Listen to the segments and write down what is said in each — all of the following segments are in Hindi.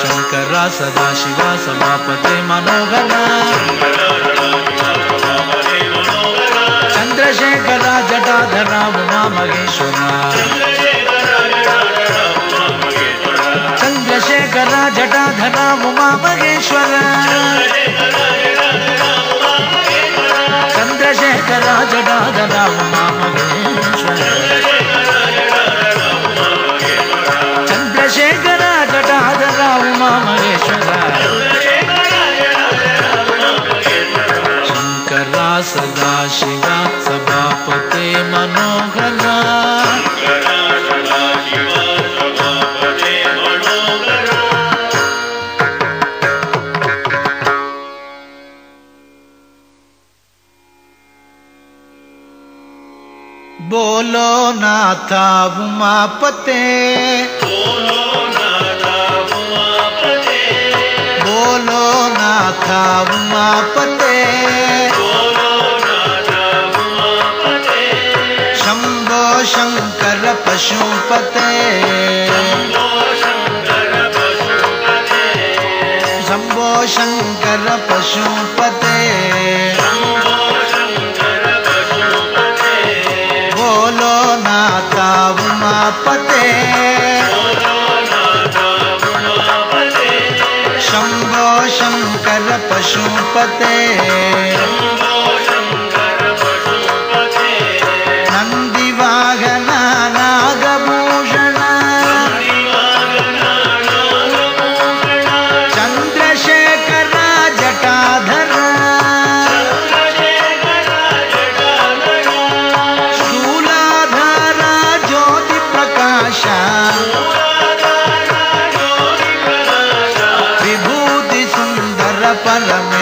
शंकरा सदाशिवा सभापते मनोहरा। चंद्रशेखरा जटाधरा उमा महेश्वरा चंद्रशेखरा जटाधरा उमा महेश्वरा चंद्रशेखरा जटाधरा उमा महेश्वरा चंद्रशेखरा बोलो नाथा उमापते बोलो नाथा उमापते शंभो शंकर पशुपते शंभो शंकर पशुपते पशुपते। सुंदर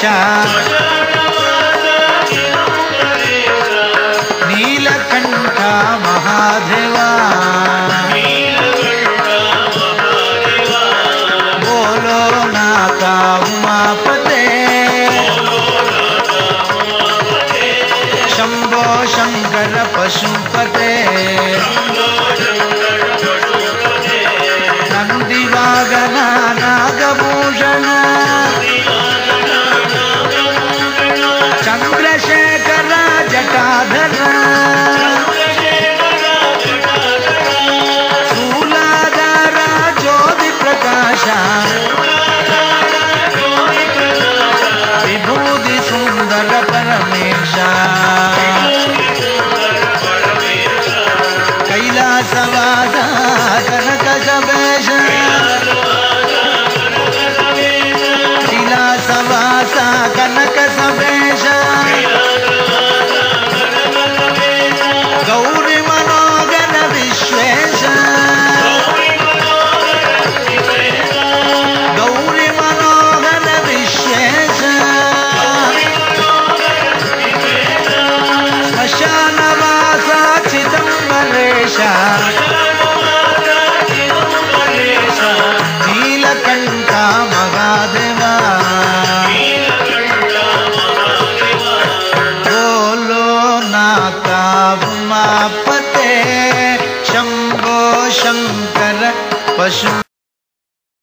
चिदम्बरेश नीलकण्ठ महादेवा। बोलो नाथा उमापते शंभो शंकर पशुपते। सुंदर परमेशा कैलासवास कनक सवेश कैलासवास कनक सवेश श्मशानवासा चिदम्बरेश नीलकण्ठा महादेवा पशु